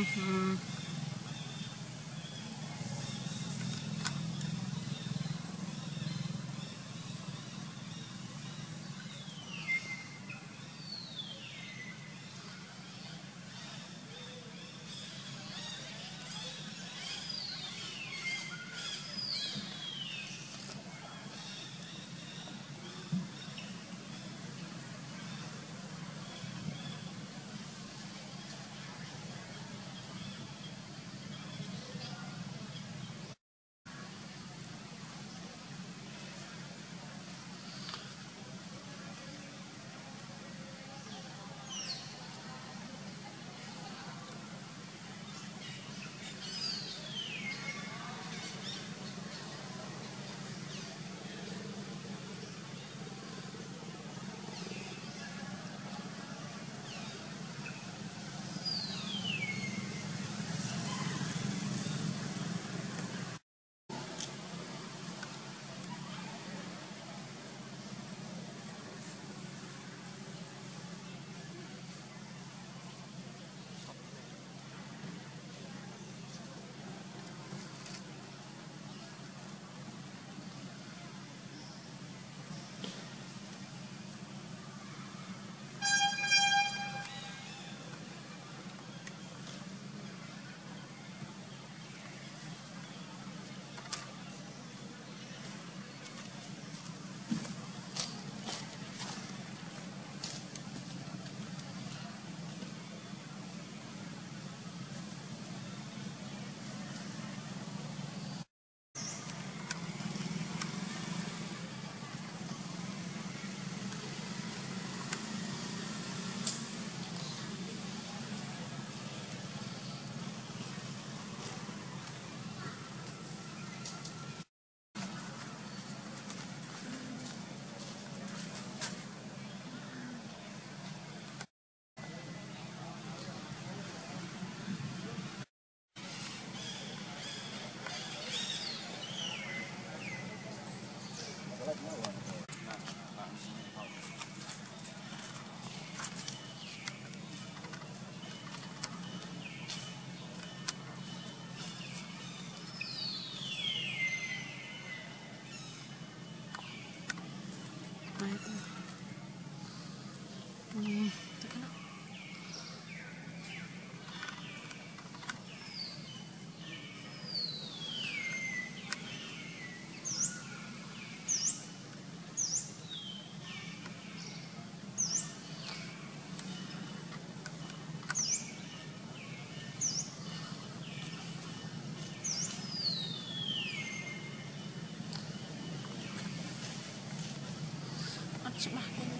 Mm-hmm. しま。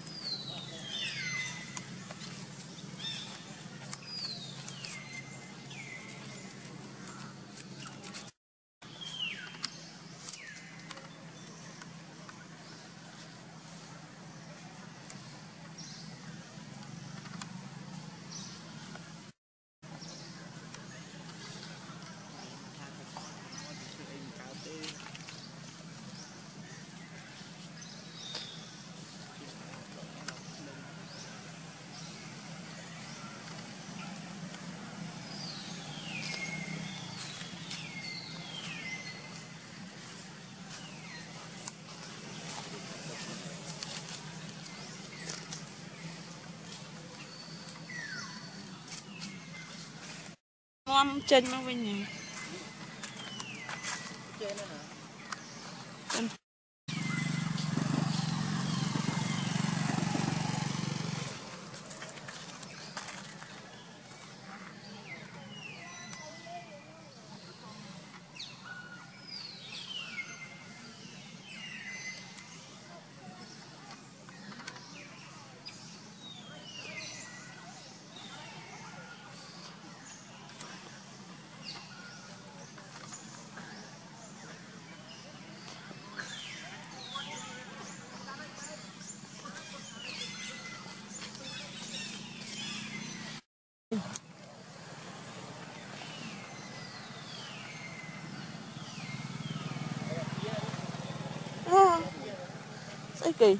នាំចេញមកវិញហ្នឹងចេញណា kỳ